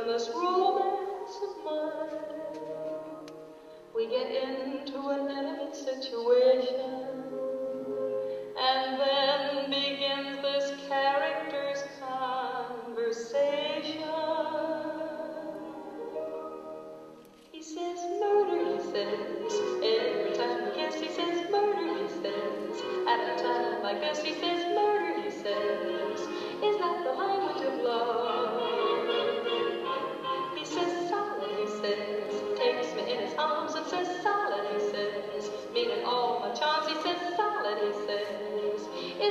is this romance of mine. We get into an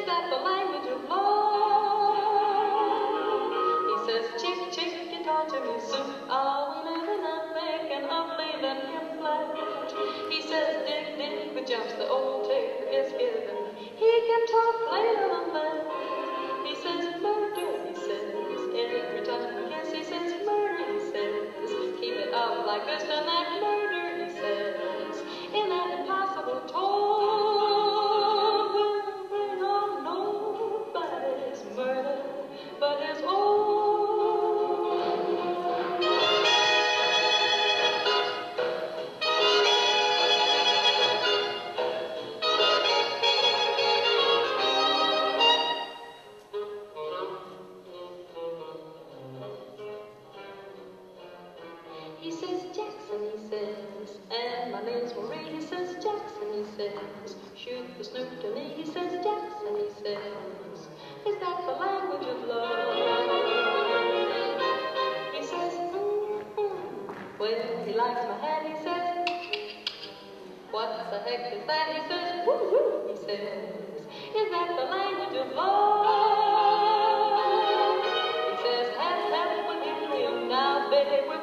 Language of love? He says chick, chick, you me him? He says but jumps the old tape is given. He can talk later than that. He says murder, he says, every time kiss, he says murder, he says, keep it up like this and that He says Jackson, he says, and my name's Moraine, he says Jackson, he says, shoot the snoop to me, he says Jackson, he says, is that the language of love? He says, mm -hmm. when he likes my hat, he says, what the heck is that? He says, woo woo, he says, is that the language of love? He says, have, have, forgive him now, baby,